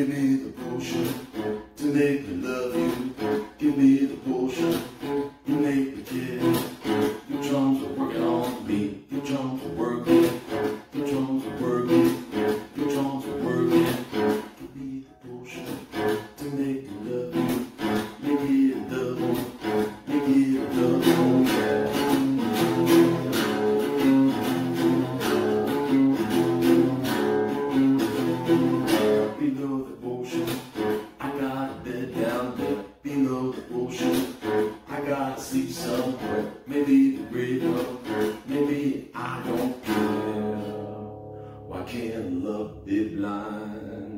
Give me the potion to make me love you. Give me the potion below the ocean. I got a bed down there below the ocean. I gotta sleep somewhere, maybe the river, maybe I don't care. Why can't love be blind?